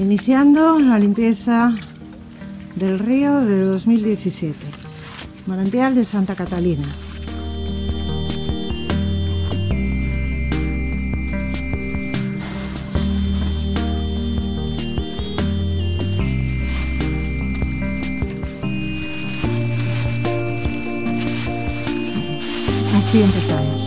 Iniciando la limpieza del río de 2017, manantial de Santa Catalina. Así empezamos.